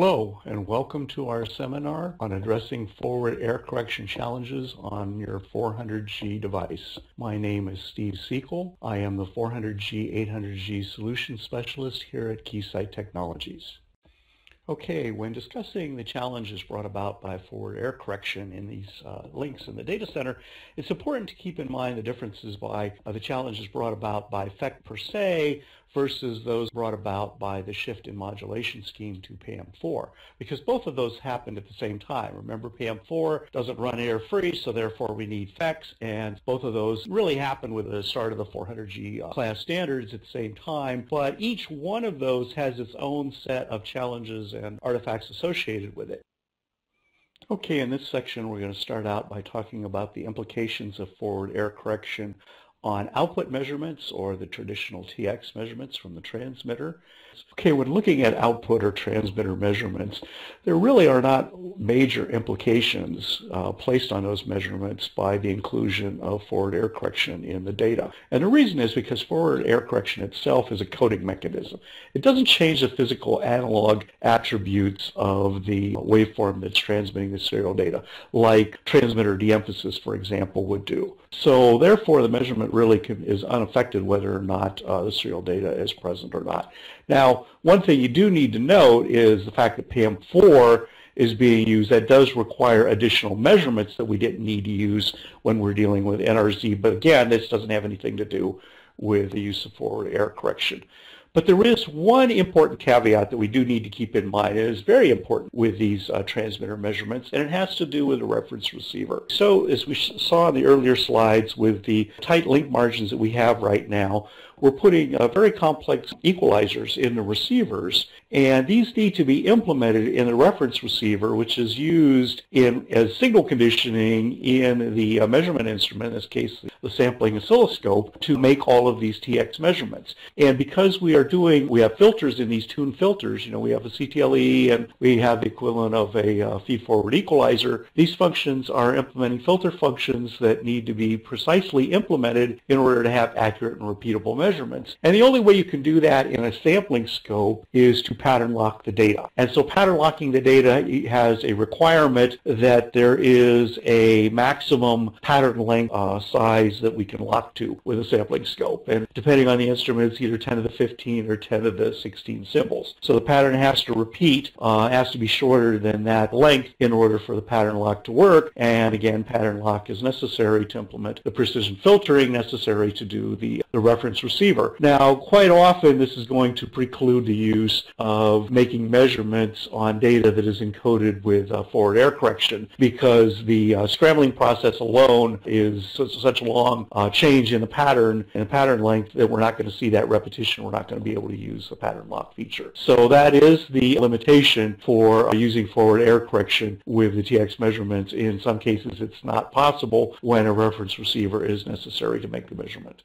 Hello, and welcome to our seminar on addressing forward error correction challenges on your 400G device. My name is Steve Sekel. I am the 400G 800G solution specialist here at Keysight Technologies. Okay, when discussing the challenges brought about by forward error correction in these uh, links in the data center, it's important to keep in mind the differences by uh, the challenges brought about by FEC per se versus those brought about by the shift in modulation scheme to PAM4 because both of those happened at the same time. Remember PAM4 doesn't run error free so therefore we need FECs and both of those really happened with the start of the 400G uh, class standards at the same time but each one of those has its own set of challenges and artifacts associated with it. Okay, in this section we're going to start out by talking about the implications of forward error correction on output measurements or the traditional TX measurements from the transmitter. Okay, when looking at output or transmitter measurements, there really are not major implications uh, placed on those measurements by the inclusion of forward error correction in the data. And the reason is because forward error correction itself is a coding mechanism. It doesn't change the physical analog attributes of the waveform that's transmitting the serial data, like transmitter de-emphasis, for example, would do. So therefore, the measurement really can, is unaffected whether or not uh, the serial data is present or not. Now, one thing you do need to note is the fact that PAM4 is being used. That does require additional measurements that we didn't need to use when we're dealing with NRZ. But again, this doesn't have anything to do with the use of forward error correction. But there is one important caveat that we do need to keep in mind. and It is very important with these uh, transmitter measurements, and it has to do with the reference receiver. So as we saw in the earlier slides with the tight link margins that we have right now, we're putting uh, very complex equalizers in the receivers, and these need to be implemented in the reference receiver, which is used in as signal conditioning in the uh, measurement instrument, in this case the sampling oscilloscope, to make all of these TX measurements. And because we are doing, we have filters in these tune filters, you know, we have a CTLE and we have the equivalent of a uh, feed-forward equalizer, these functions are implementing filter functions that need to be precisely implemented in order to have accurate and repeatable measurements measurements. And the only way you can do that in a sampling scope is to pattern lock the data. And so pattern locking the data has a requirement that there is a maximum pattern length uh, size that we can lock to with a sampling scope. And depending on the instrument, it's either 10 to the 15 or 10 to the 16 symbols. So the pattern has to repeat, uh, has to be shorter than that length in order for the pattern lock to work. And again, pattern lock is necessary to implement the precision filtering necessary to do the, the reference receiver. Now, quite often this is going to preclude the use of making measurements on data that is encoded with uh, forward error correction because the uh, scrambling process alone is such, a long uh, change in the pattern and the pattern length that we're not going to see that repetition. We're not going to be able to use the pattern lock feature. So that is the limitation for uh, using forward error correction with the TX measurements. In some cases, it's not possible when a reference receiver is necessary to make the measurement.